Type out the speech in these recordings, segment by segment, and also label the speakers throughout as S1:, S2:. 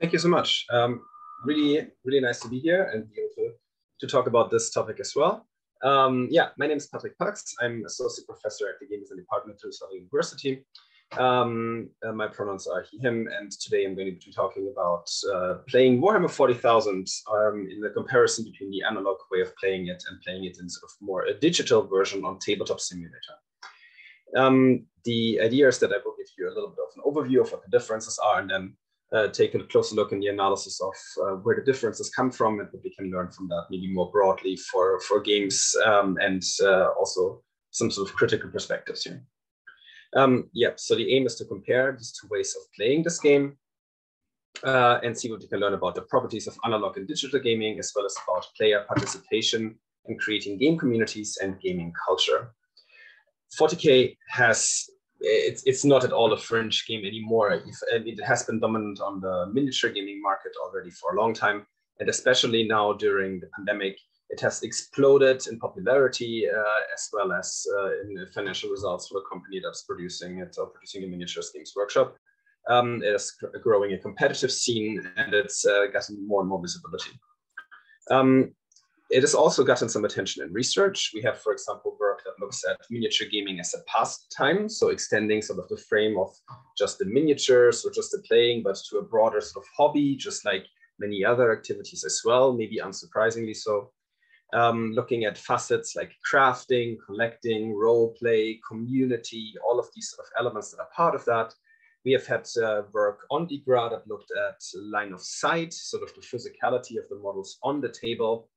S1: Thank you so much. Um, really, really nice to be here and be able to, to talk about this topic as well. Um, yeah, my name is Patrick Prax. I'm associate professor at the Game Design Department at Jerusalem University. Um, uh, my pronouns are he, him, and today I'm going to be talking about uh, playing Warhammer 40,000 um, in the comparison between the analog way of playing it and playing it in sort of more a digital version on Tabletop Simulator. Um, the idea is that I will give you a little bit of an overview of what the differences are and then uh, take a closer look in the analysis of uh, where the differences come from and what we can learn from that maybe more broadly for, for games um, and uh, also some sort of critical perspectives here. Um, yeah, so the aim is to compare these two ways of playing this game uh, and see what we can learn about the properties of analog and digital gaming, as well as about player participation in creating game communities and gaming culture. 40K has it's it's not at all a fringe game anymore. If, it has been dominant on the miniature gaming market already for a long time, and especially now during the pandemic, it has exploded in popularity uh, as well as uh, in financial results for the company that's producing it or producing the miniatures games workshop. Um, it is growing a competitive scene and it's uh, getting more and more visibility. Um, it has also gotten some attention in research. We have, for example, work that looks at miniature gaming as a pastime, so extending sort of the frame of just the miniatures or just the playing, but to a broader sort of hobby, just like many other activities as well, maybe unsurprisingly so. Um, looking at facets like crafting, collecting, role play, community, all of these sort of elements that are part of that. We have had uh, work on DIGRA that looked at line of sight, sort of the physicality of the models on the table,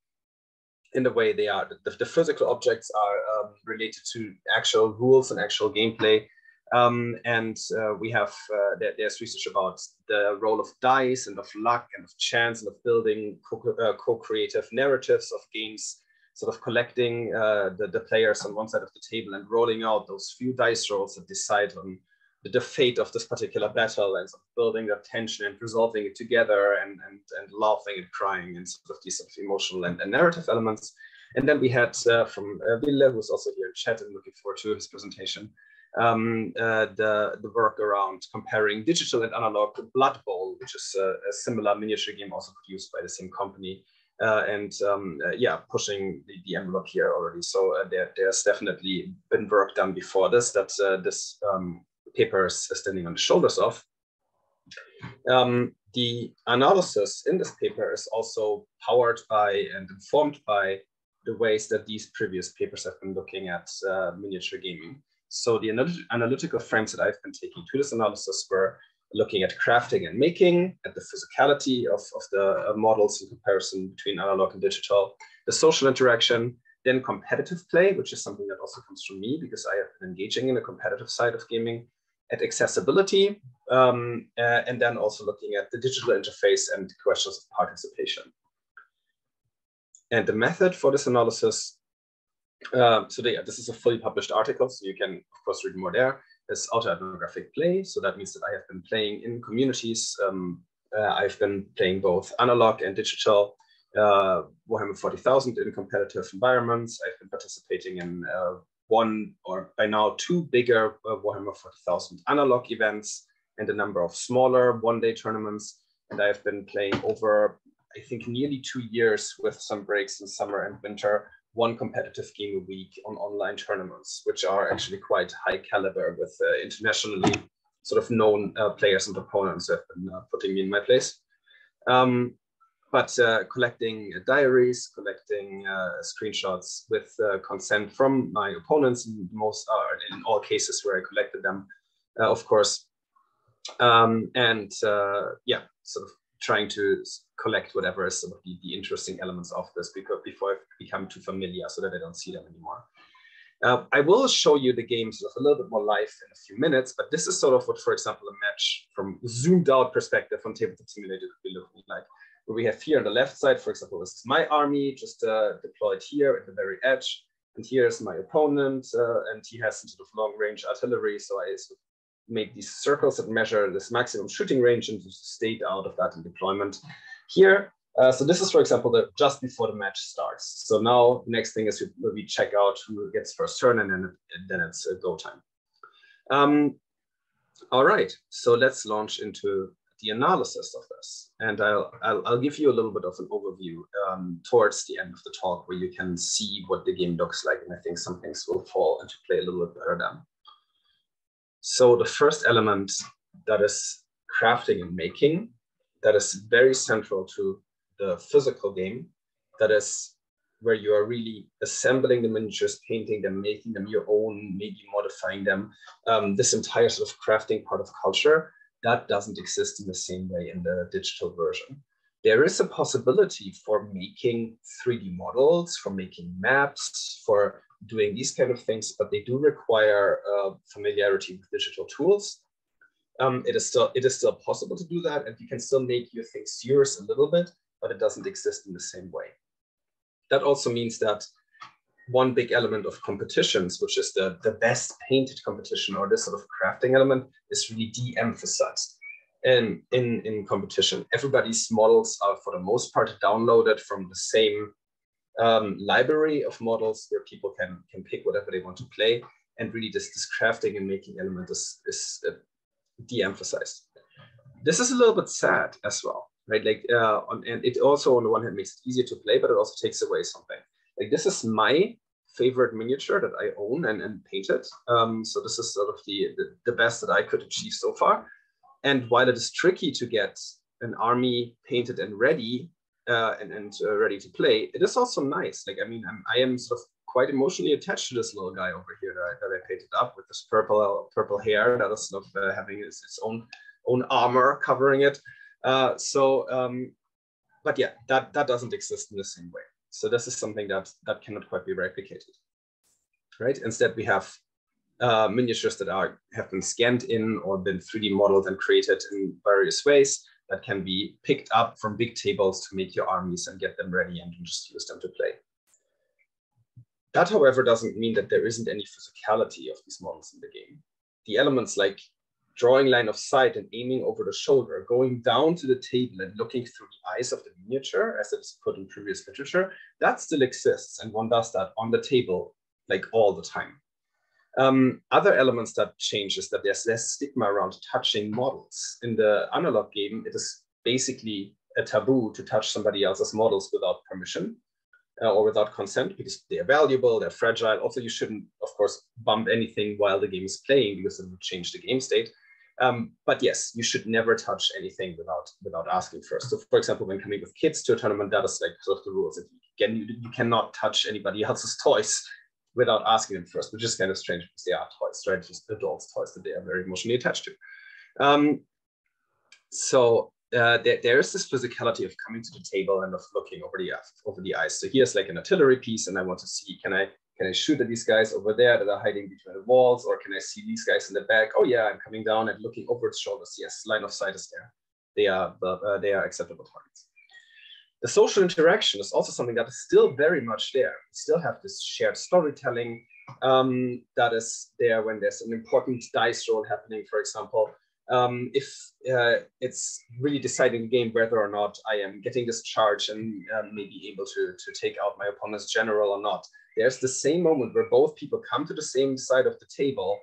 S1: in the way they are. The, the physical objects are um, related to actual rules and actual gameplay. Um, and uh, we have, uh, there, there's research about the role of dice and of luck and of chance and of building uh, co-creative narratives of games, sort of collecting uh, the, the players on one side of the table and rolling out those few dice rolls that decide on the fate of this particular battle and sort of building that tension and resolving it together and, and, and laughing and crying and sort of these sort of emotional and, and narrative elements. And then we had uh, from uh, Ville, who's also here in chat and looking forward to his presentation, um, uh, the, the work around comparing digital and analog to Blood Bowl, which is a, a similar miniature game also produced by the same company. Uh, and um, uh, yeah, pushing the, the, envelope here already. So uh, there, there's definitely been work done before this that uh, this um, paper is standing on the shoulders of. Um, the analysis in this paper is also powered by and informed by the ways that these previous papers have been looking at uh, miniature gaming. So the analytical frames that I've been taking to this analysis were looking at crafting and making, at the physicality of, of the uh, models in comparison between analog and digital, the social interaction, then competitive play, which is something that also comes from me because I have been engaging in the competitive side of gaming, at accessibility, um, uh, and then also looking at the digital interface and questions of participation. And the method for this analysis, uh, so this is a fully published article, so you can, of course, read more there, is autoethnographic play. So that means that I have been playing in communities. Um, uh, I've been playing both analog and digital uh, Warhammer 40,000 in competitive environments. I've been participating in uh, one or by now two bigger uh, Warhammer 40,000 analog events and a number of smaller one-day tournaments. And I've been playing over, I think, nearly two years with some breaks in summer and winter, one competitive game a week on online tournaments, which are actually quite high caliber with uh, internationally sort of known uh, players and opponents have been uh, putting me in my place. Um, but uh, collecting diaries, collecting uh, screenshots with uh, consent from my opponents, in most are in all cases where I collected them, uh, of course. Um, and uh, yeah, sort of trying to collect whatever is sort of the, the, interesting elements of this because before I become too familiar so that I don't see them anymore. Uh, I will show you the games with a little bit more live in a few minutes, but this is sort of what, for example, a match from zoomed out perspective on Tabletop Simulator could be looking like we have here on the left side, for example, this is my army just uh, deployed here at the very edge. And here's my opponent, uh, and he has some sort of long range artillery. So I sort of make these circles that measure this maximum shooting range and just stayed out of that in deployment. Here, uh, so this is, for example, the, just before the match starts. So now next thing is we, we check out who gets first turn and then, and then it's uh, go time. Um, all right, so let's launch into the analysis of this. And I'll, I'll, I'll, give you a little bit of an overview um, towards the end of the talk where you can see what the game looks like. And I think some things will fall into play a little bit better then. So the first element that is crafting and making, that is very central to the physical game, that is where you are really assembling the miniatures, painting them, making them your own, maybe modifying them. Um, this entire sort of crafting part of culture, that doesn't exist in the same way in the digital version. There is a possibility for making 3D models, for making maps, for doing these kind of things, but they do require uh, familiarity with digital tools. Um, it is still it is still possible to do that, and you can still make your things yours a little bit, but it doesn't exist in the same way. That also means that one big element of competitions, which is the, the best painted competition or this sort of crafting element, is really de-emphasized. And in, in competition, everybody's models are for the most part downloaded from the same um, library of models where people can, can pick whatever they want to play. And really this, this crafting and making element is, is uh, de-emphasized. This is a little bit sad as well, right? Like, uh, on, and it also on the one hand makes it easier to play, but it also takes away something. Like this is my favorite miniature that I own and, and painted. Um, so this is sort of the, the, the best that I could achieve so far. And while it is tricky to get an army painted and ready uh, and, and uh, ready to play, it is also nice. Like, I mean, I'm, I am sort of quite emotionally attached to this little guy over here that I, that I painted up with this purple purple hair that is sort of uh, having its, its own own armor covering it. Uh, so, um, but yeah, that that doesn't exist in the same way. So this is something that that cannot quite be replicated, right? Instead, we have uh, miniatures that are have been scanned in or been 3D modeled and created in various ways that can be picked up from big tables to make your armies and get them ready and just use them to play. That, however, doesn't mean that there isn't any physicality of these models in the game. The elements like drawing line of sight and aiming over the shoulder, going down to the table and looking through the eyes of the miniature, as it is put in previous literature, that still exists. And one does that on the table, like all the time. Um, other elements that change is that there's less stigma around touching models. In the analog game, it is basically a taboo to touch somebody else's models without permission uh, or without consent because they are valuable, they're fragile. Also, you shouldn't, of course, bump anything while the game is playing because it would change the game state. Um, but yes, you should never touch anything without without asking first. So, for example, when coming with kids to a tournament, that is like sort of the rules. That you, can, you, cannot touch anybody else's toys without asking them first, which is kind of strange because they are toys, right? Just adults' toys that they are very emotionally attached to. Um, so uh, there, there is this physicality of coming to the table and of looking over the over the ice. So here's like an artillery piece, and I want to see can I can I shoot at these guys over there that are hiding between the walls, or can I see these guys in the back? Oh yeah, I'm coming down and looking over its shoulders. Yes, line of sight is there. They are uh, they are acceptable targets. The social interaction is also something that is still very much there. We still have this shared storytelling um, that is there when there's an important dice roll happening, for example. Um, if uh, it's really deciding the game whether or not I am getting this charge and um, maybe able to, to take out my opponent's general or not there's the same moment where both people come to the same side of the table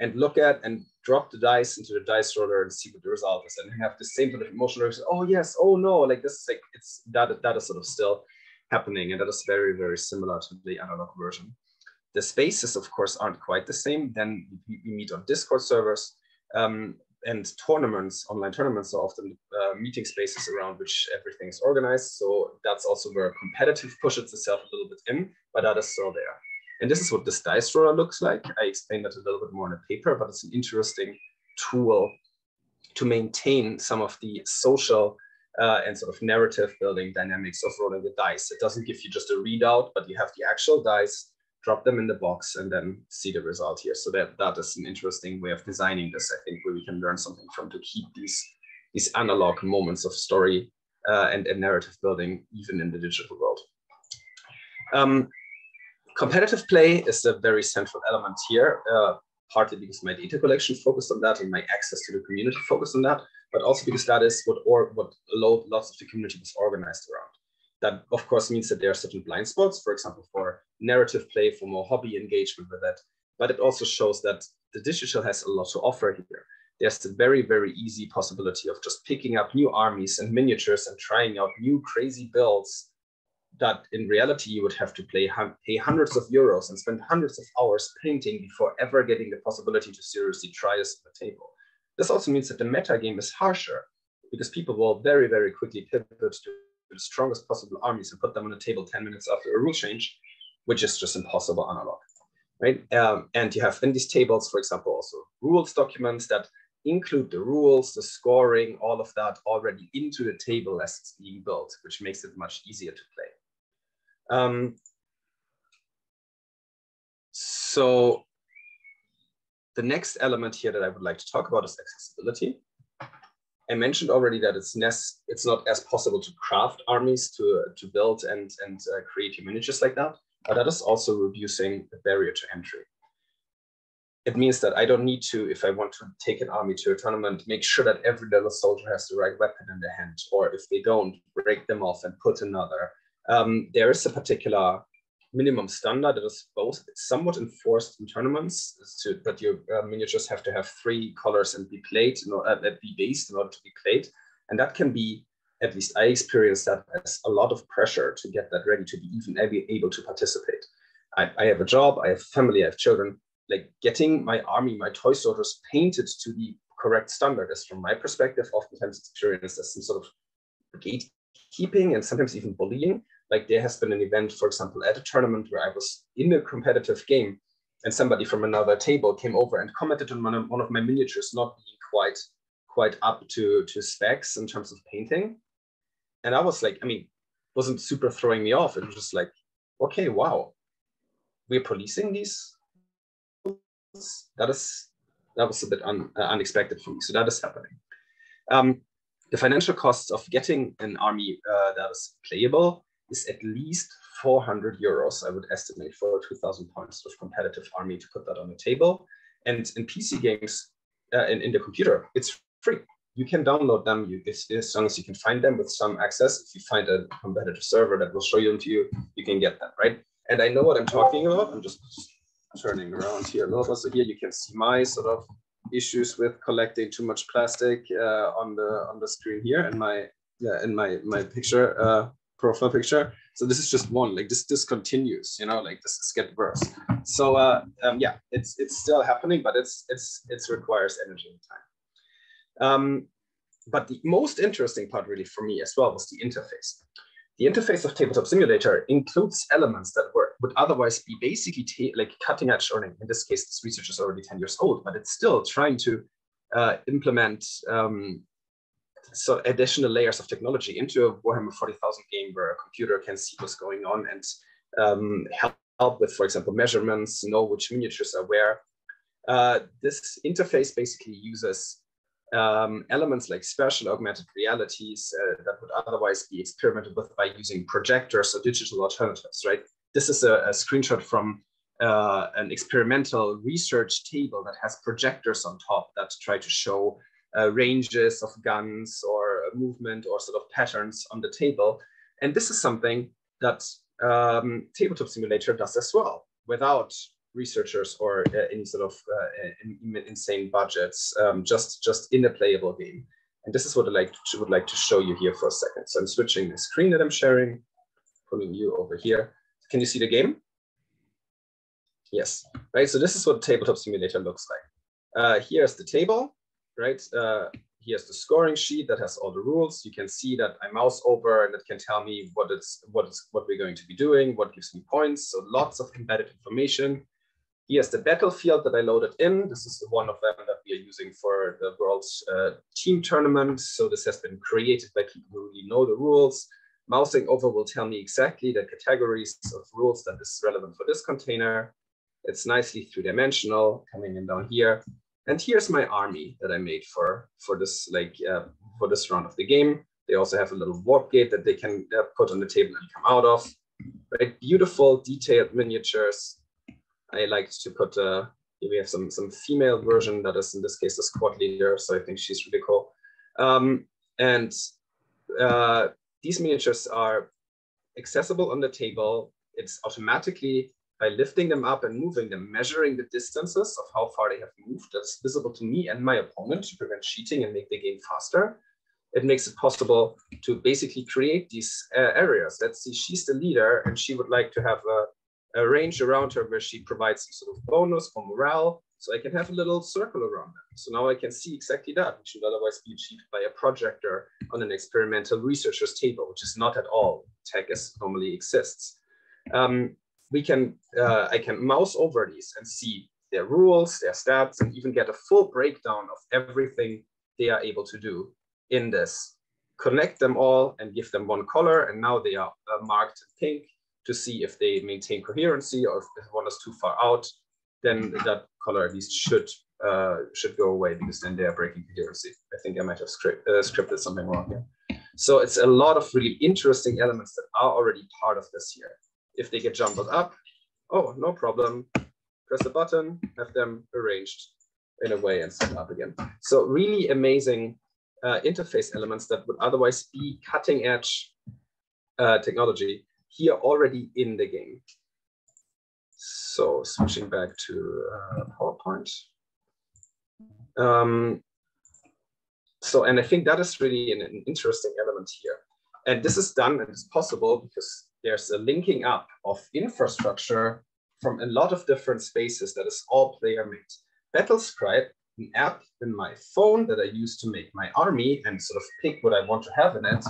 S1: and look at and drop the dice into the dice roller and see what the result is. And have the same sort of emotional reaction, oh yes oh no like this is like it's that that is sort of still happening. And that is very very similar to the analog version. The spaces of course aren't quite the same. Then we, meet on discord servers. Um, and tournaments, online tournaments are often uh, meeting spaces around which everything is organized. So that's also where competitive pushes itself a little bit in, but that is still there. And this is what this dice roller looks like. I explained that a little bit more in a paper, but it's an interesting tool to maintain some of the social uh, and sort of narrative building dynamics of rolling the dice. It doesn't give you just a readout, but you have the actual dice drop them in the box and then see the result here. So that, that is an interesting way of designing this, I think, where we can learn something from to keep these, these analog moments of story uh, and, and narrative building even in the digital world. Um, competitive play is a very central element here, uh, partly because my data collection focused on that and my access to the community focused on that, but also because that is what or what lots of the community was organized around. That of course means that there are certain blind spots, for example, for narrative play, for more hobby engagement with it. But it also shows that the digital has a lot to offer here. there's the very, very easy possibility of just picking up new armies and miniatures and trying out new crazy builds that in reality you would have to play, pay hundreds of euros and spend hundreds of hours painting before ever getting the possibility to seriously try this on the table. This also means that the meta game is harsher because people will very, very quickly pivot to the strongest possible armies and put them on the table 10 minutes after a rule change, which is just impossible analog, right? Um, and you have in these tables, for example, also rules documents that include the rules, the scoring, all of that already into the table as it's being built, which makes it much easier to play. Um, so the next element here that I would like to talk about is accessibility. I mentioned already that it's it's not as possible to craft armies to, to build and, and uh, create your miniatures like that, but that is also reducing the barrier to entry it means that I don't need to, if I want to take an army to a tournament, make sure that every little soldier has the right weapon in their hand, or if they don't, break them off and put another. Um, there is a particular minimum standard that is both somewhat enforced in tournaments, to, that your uh, miniatures have to have three colors and be played, in order, uh, be based in order to be played. And that can be, at least I experienced that as a lot of pressure to get that ready to be even able to participate. I, I have a job, I have family, I have children like getting my army, my toy soldiers painted to the correct standard is from my perspective, oftentimes experienced as some sort of gatekeeping and sometimes even bullying. Like there has been an event, for example, at a tournament where I was in a competitive game and somebody from another table came over and commented on one of, one of my miniatures not being quite quite up to, to specs in terms of painting. And I was like, I mean, wasn't super throwing me off. It was just like, okay, wow, we're policing these that is that was a bit un, uh, unexpected for me. So that is happening. Um, the financial costs of getting an army uh, that is playable is at least 400 euros, I would estimate, for a 2,000 points of competitive army to put that on the table. And in PC games, uh, in, in the computer, it's free. You can download them you, as long as you can find them with some access. If you find a competitive server that will show them to you, you can get them, right? And I know what I'm talking about. I'm just turning around here a little bit. So here you can see my sort of issues with collecting too much plastic uh, on the on the screen here in my yeah in my my picture uh, profile picture. So this is just one like this this continues, you know, like this is get worse. So uh, um, yeah, it's it's still happening, but it's it's it requires energy and time. Um, but the most interesting part really for me as well was the interface. The interface of Tabletop Simulator includes elements that were would otherwise be basically like cutting edge learning. In this case, this research is already 10 years old, but it's still trying to uh, implement um, so additional layers of technology into a Warhammer 40,000 game where a computer can see what's going on and um, help, help with, for example, measurements, know which miniatures are where. Uh, this interface basically uses um, elements like spatial augmented realities uh, that would otherwise be experimented with by using projectors or digital alternatives, right? This is a, a screenshot from uh, an experimental research table that has projectors on top that try to show uh, ranges of guns or movement or sort of patterns on the table. And this is something that um, Tabletop Simulator does as well without researchers or uh, any sort of uh, in, insane budgets, um, just, just in a playable game. And this is what I like to, would like to show you here for a second. So I'm switching the screen that I'm sharing, pulling you over here. Can you see the game? Yes, right. So this is what tabletop simulator looks like. Uh, here's the table, right? Uh, here's the scoring sheet that has all the rules. You can see that I mouse over and it can tell me what it's what is what we're going to be doing, what gives me points. So lots of embedded information. Here's the battlefield that I loaded in. This is the one of them that we are using for the world's uh, team tournament. So this has been created by people who really know the rules. Mousing over will tell me exactly the categories of rules that is relevant for this container. It's nicely three-dimensional coming in down here. And here's my army that I made for, for this like uh, for this round of the game. They also have a little warp gate that they can uh, put on the table and come out of. Right, beautiful detailed miniatures. I like to put uh, we have some some female version that is in this case the squad leader, so I think she's really cool. Um, and uh, these miniatures are accessible on the table. It's automatically by lifting them up and moving them, measuring the distances of how far they have moved. That's visible to me and my opponent to prevent cheating and make the game faster. It makes it possible to basically create these uh, areas. Let's see, she's the leader and she would like to have a, a range around her where she provides some sort of bonus for morale. So I can have a little circle around them. So now I can see exactly that, which would otherwise be achieved by a projector on an experimental researcher's table, which is not at all tech as normally exists. Um, we can, uh, I can mouse over these and see their rules, their stats, and even get a full breakdown of everything they are able to do in this. Connect them all and give them one color, and now they are uh, marked pink to see if they maintain coherency or if one is too far out, then that color at least should uh, should go away because then they are breaking coherency. I think I might have script, uh, scripted something wrong here. So it's a lot of really interesting elements that are already part of this here if they get jumbled up, oh, no problem. Press the button, have them arranged in a way and set up again. So really amazing uh, interface elements that would otherwise be cutting edge uh, technology here already in the game. So switching back to uh, PowerPoint. Um, so, and I think that is really an, an interesting element here. And this is done and it's possible because there's a linking up of infrastructure from a lot of different spaces that is all player made. Battlescribe, an app in my phone that I use to make my army and sort of pick what I want to have in it,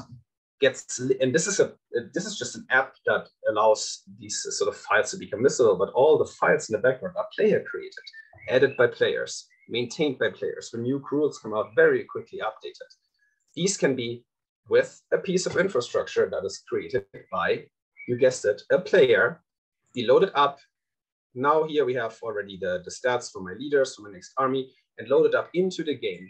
S1: gets and this is a this is just an app that allows these sort of files to become visible, but all the files in the background are player created, added by players, maintained by players. When new rules come out, very quickly updated. These can be with a piece of infrastructure that is created by you guessed it, a player. We load it up. Now here we have already the, the stats for my leaders, for my next army, and loaded up into the game.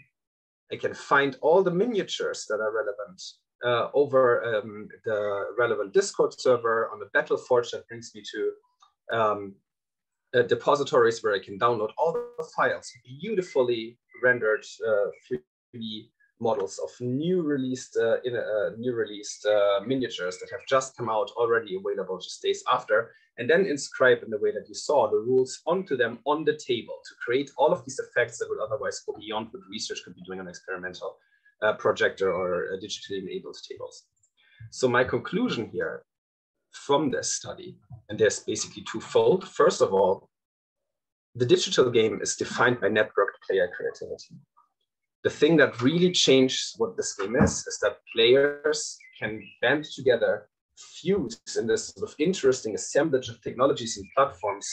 S1: I can find all the miniatures that are relevant uh, over um, the relevant Discord server on the Battle Forge that brings me to um, uh, depositories where I can download all the files, beautifully rendered uh, 3D models of new released uh, in uh, new released uh, miniatures that have just come out already available just days after and then inscribe in the way that you saw the rules onto them on the table to create all of these effects that would otherwise go beyond what research could be doing on experimental uh, projector or uh, digitally enabled tables. So my conclusion here from this study, and there's basically twofold. First of all, the digital game is defined by networked player creativity the thing that really changes what this game is is that players can band together fuse in this sort of interesting assemblage of technologies and platforms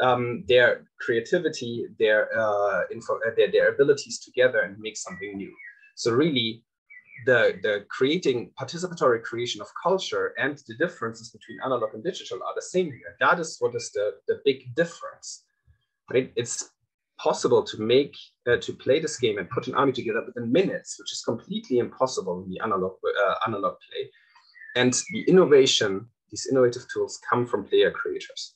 S1: um, their creativity their, uh, info, uh, their their abilities together and make something new so really the the creating participatory creation of culture and the differences between analog and digital are the same here that is what is the the big difference right it's possible to make uh, to play this game and put an army together within minutes, which is completely impossible in the analog uh, analog play. And the innovation, these innovative tools come from player creators.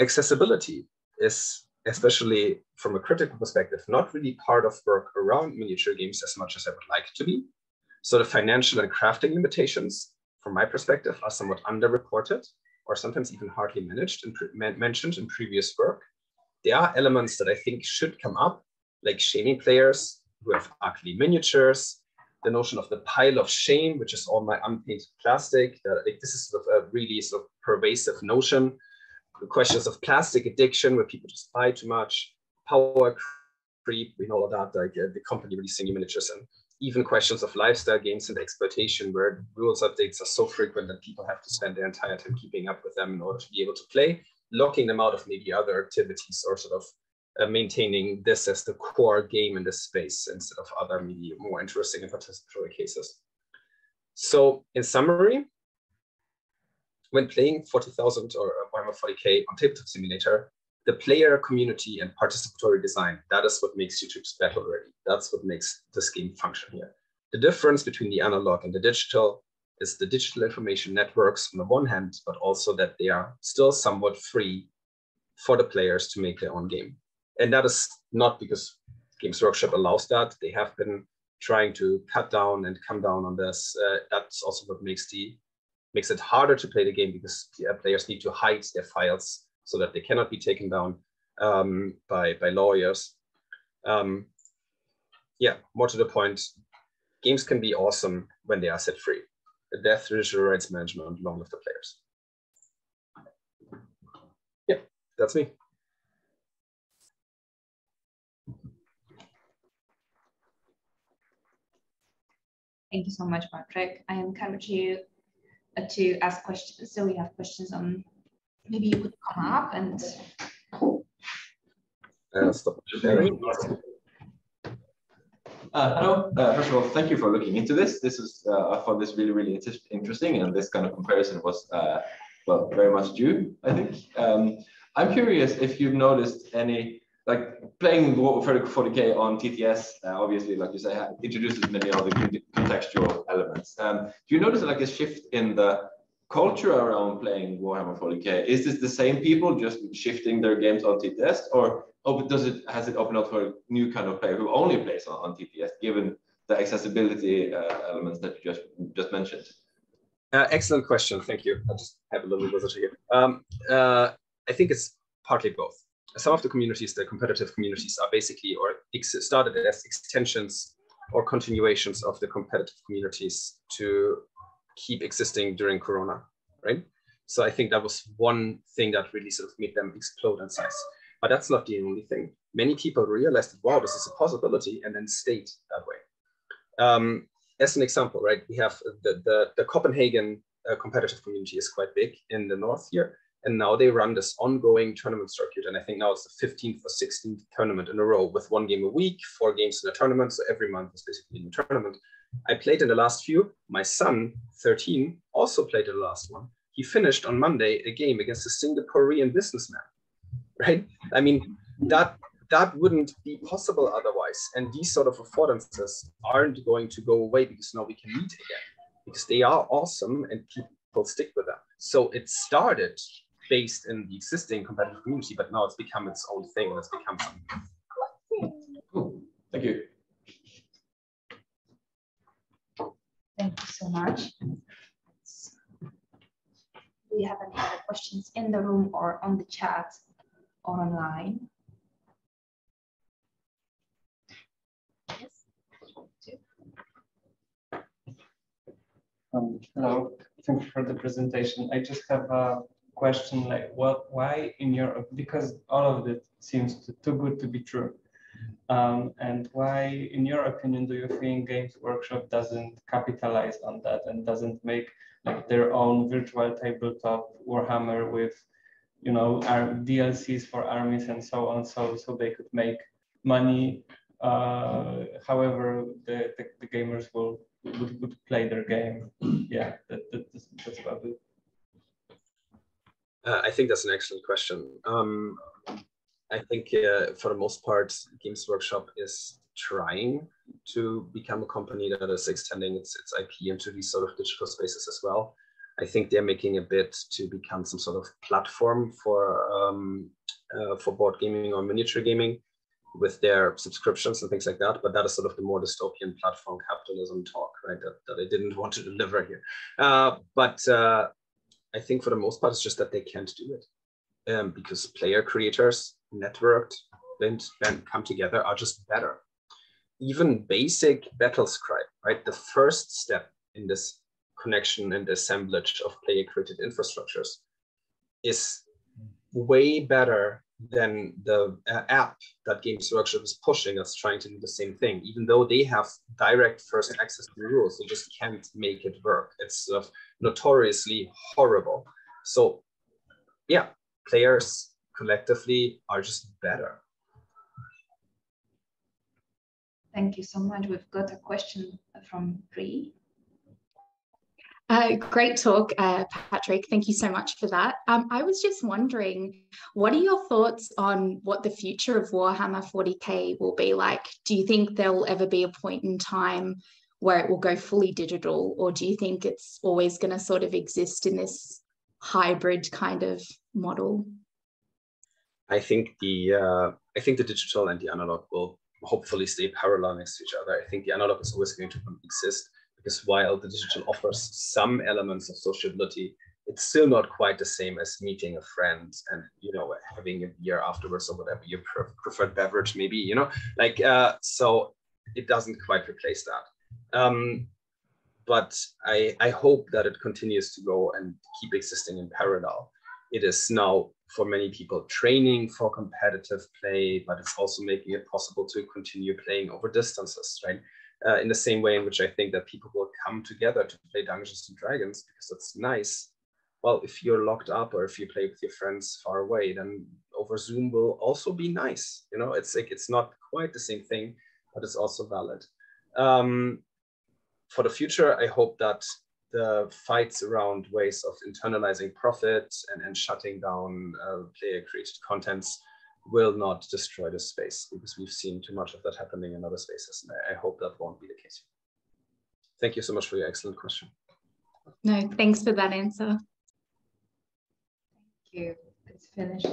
S1: Accessibility is, especially from a critical perspective, not really part of work around miniature games as much as I would like to be. So the financial and crafting limitations, from my perspective, are somewhat underreported or sometimes even hardly managed and mentioned in previous work. There are elements that I think should come up, like shaming players who have ugly miniatures, the notion of the pile of shame, which is all my unpainted plastic. That, like, this is sort of a really sort of pervasive notion. Questions of plastic addiction, where people just buy too much, power creep, we know that, like uh, the company releasing new miniatures and even questions of lifestyle games and exploitation where rules updates are so frequent that people have to spend their entire time keeping up with them in order to be able to play, locking them out of maybe other activities or sort of uh, maintaining this as the core game in this space instead of other maybe more interesting and participatory cases. So in summary, when playing 40,000 or Warhammer 40K on Tabletop Simulator, the player community and participatory design, that is what makes YouTube's battle ready. That's what makes this game function here. The difference between the analog and the digital is the digital information networks on the one hand, but also that they are still somewhat free for the players to make their own game. And that is not because Games Workshop allows that. They have been trying to cut down and come down on this. Uh, that's also what makes the makes it harder to play the game because players need to hide their files so that they cannot be taken down um, by, by lawyers. Um, yeah, more to the point, games can be awesome when they are set free. The death digital rights management along with the players. Yeah, that's me.
S2: Thank you so much, Patrick. I am encourage you uh, to ask questions. So we have questions on, maybe you could come up and.
S1: Uh, stop sharing.
S3: Uh, hello. Uh, first of all, thank you for looking into this. This is uh, I found this really really interesting, and this kind of comparison was uh, well very much due. I think. Um, I'm curious if you've noticed any like playing Warhammer 40k on TTS, uh, obviously, like you say, introduces many other contextual elements. Um, do you notice like a shift in the culture around playing Warhammer 40k? Is this the same people just shifting their games on TTS, or does it has it opened up for a new kind of player who only plays on, on TTS, given the accessibility uh, elements that you just just mentioned?
S1: Uh, excellent question. Thank you. I just have a little visitor here. Um, uh, I think it's partly both some of the communities, the competitive communities, are basically or started as extensions or continuations of the competitive communities to keep existing during Corona, right? So I think that was one thing that really sort of made them explode in size. But that's not the only thing. Many people realized that, wow, this is a possibility and then stayed that way. Um, as an example, right, we have the, the, the Copenhagen uh, competitive community is quite big in the north here. And now they run this ongoing tournament circuit. And I think now it's the 15th or 16th tournament in a row with one game a week, four games in a tournament. So every month is basically a new tournament. I played in the last few. My son, 13, also played in the last one. He finished on Monday a game against a Singaporean businessman, right? I mean, that that wouldn't be possible otherwise. And these sort of affordances aren't going to go away because now we can meet again because they are awesome and people stick with them. So it started based in the existing competitive community, but now it's become its own thing and it's become something.
S3: Cool. Thank you.
S2: Thank you so much. Do you have any other questions in the room or on the chat or online? Yes.
S4: Um, hello, thank you for the presentation. I just have a question like what why in your because all of it seems to, too good to be true. Um, and why in your opinion do you think games workshop doesn't capitalize on that and doesn't make like their own virtual tabletop warhammer with you know our dlcs for armies and so on so so they could make money uh, however the, the, the gamers will would, would play their game? Yeah that, that, that's about it
S1: uh, I think that's an excellent question. Um, I think uh, for the most part, Games Workshop is trying to become a company that is extending its, its IP into these sort of digital spaces as well. I think they're making a bid to become some sort of platform for um, uh, for board gaming or miniature gaming with their subscriptions and things like that. But that is sort of the more dystopian platform capitalism talk, right? That, that I didn't want to deliver here. Uh, but uh, I think for the most part, it's just that they can't do it um, because player creators, networked, and then come together are just better. Even basic battle scribe, right? The first step in this connection and assemblage of player created infrastructures is way better than the uh, app that Games Workshop is pushing us trying to do the same thing. Even though they have direct first access to the rules, they just can't make it work. It's sort of notoriously horrible. So, yeah, players collectively are just better.
S2: Thank you so much. We've got a question from Bree.
S5: Uh, great talk, uh, Patrick. Thank you so much for that. Um, I was just wondering, what are your thoughts on what the future of Warhammer 40k will be like? Do you think there will ever be a point in time where it will go fully digital, or do you think it's always going to sort of exist in this hybrid kind of model?
S1: I think the uh, I think the digital and the analog will hopefully stay parallel next to each other. I think the analog is always going to exist because while the digital offers some elements of sociability, it's still not quite the same as meeting a friend and you know having a beer afterwards or whatever your preferred beverage maybe you know like uh, so it doesn't quite replace that um, but I, I hope that it continues to go and keep existing in parallel it is now for many people training for competitive play but it's also making it possible to continue playing over distances right uh, in the same way in which i think that people will come together to play dungeons and dragons because it's nice well, if you're locked up or if you play with your friends far away, then over Zoom will also be nice. You know, it's like it's not quite the same thing, but it's also valid. Um, for the future, I hope that the fights around ways of internalizing profit and, and shutting down uh, player created contents will not destroy the space because we've seen too much of that happening in other spaces. And I, I hope that won't be the case. Thank you so much for your excellent question.
S5: No, thanks for that answer Thank
S2: you. It's finished.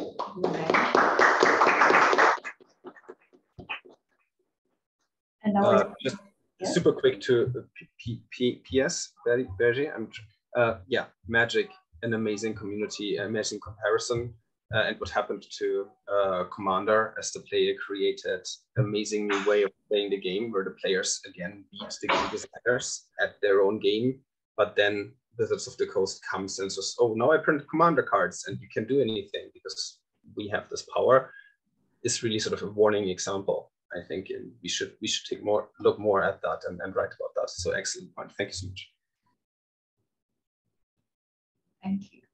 S1: And now uh, just yeah. super quick to P P PS, Berger. I'm, uh, yeah, Magic, an amazing community, amazing comparison. Uh, and what happened to uh, Commander as the player created amazing new way of playing the game where the players again beat the game designers at their own game, but then Wizards of the Coast comes and says, "Oh, now I print commander cards, and you can do anything because we have this power," is really sort of a warning example. I think and we should we should take more look more at that and, and write about that. So excellent point. Thank you so much.
S2: Thank you.